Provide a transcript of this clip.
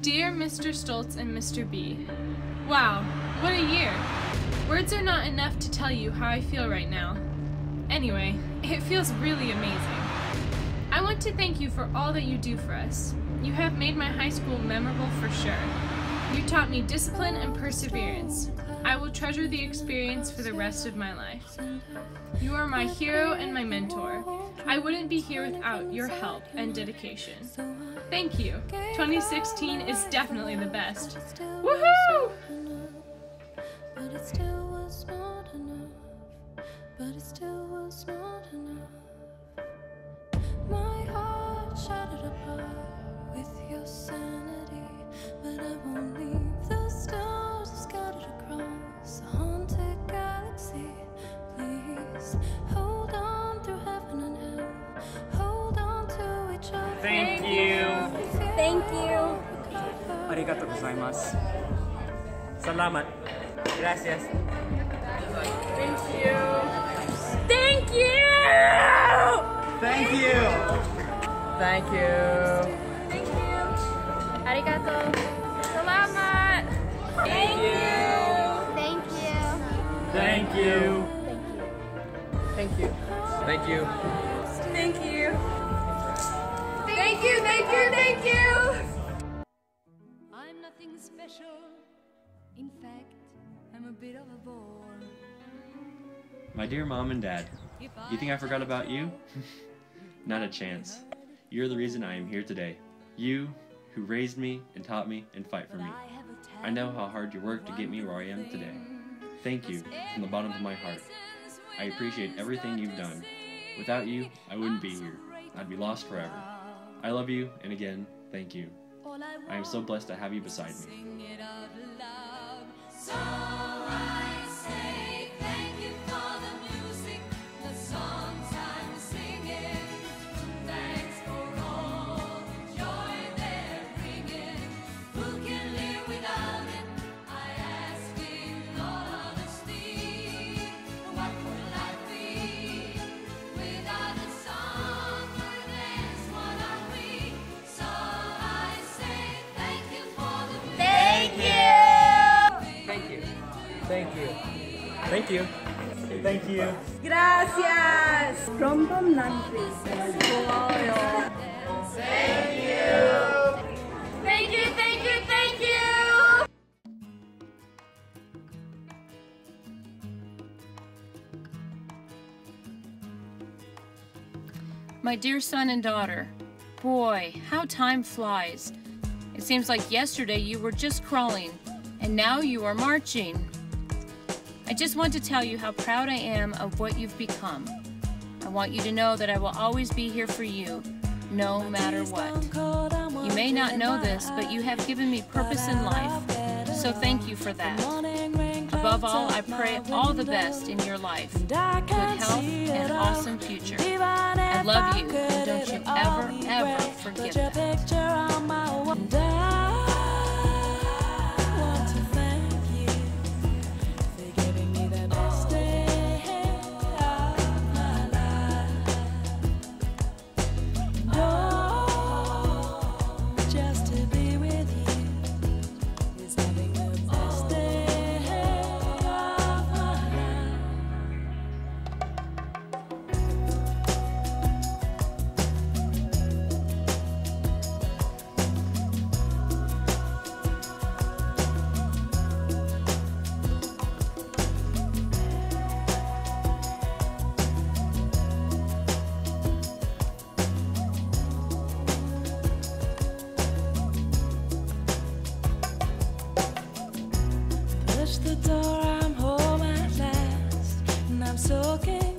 Dear Mr. Stoltz and Mr. B, Wow, what a year! Words are not enough to tell you how I feel right now. Anyway, it feels really amazing. I want to thank you for all that you do for us. You have made my high school memorable for sure. You taught me discipline and perseverance. I will treasure the experience for the rest of my life. You are my hero and my mentor. I wouldn't be here without your help and dedication. Thank you. 2016 is definitely the best. Woohoo! But it still was not enough. Arigato gozaimasu. Salamat. Thank you. Thank you. Thank you. Thank you. Thank you. Thank you. Thank you. Thank you. Thank you. Thank you. Thank you. Thank you. Thank you. Thank you. Nothing special. In fact, I'm a bit of a bore. My dear mom and dad, you think I forgot about you? Not a chance. You're the reason I am here today. You, who raised me and taught me and fight for me. I know how hard you worked to get me where I am today. Thank you from the bottom of my heart. I appreciate everything you've done. Without you, I wouldn't be here. I'd be lost forever. I love you, and again, thank you. I am so blessed to have you beside me. Thank you. Thank you. Gracias. From the Nandris. Thank you. Thank you, thank you, thank you. My dear son and daughter, boy, how time flies. It seems like yesterday you were just crawling, and now you are marching. I just want to tell you how proud I am of what you've become. I want you to know that I will always be here for you, no matter what. You may not know this, but you have given me purpose in life, so thank you for that. Above all, I pray all the best in your life, good health, and awesome future. I love you, and don't you ever, ever forget that. The door, I'm home at last, and I'm soaking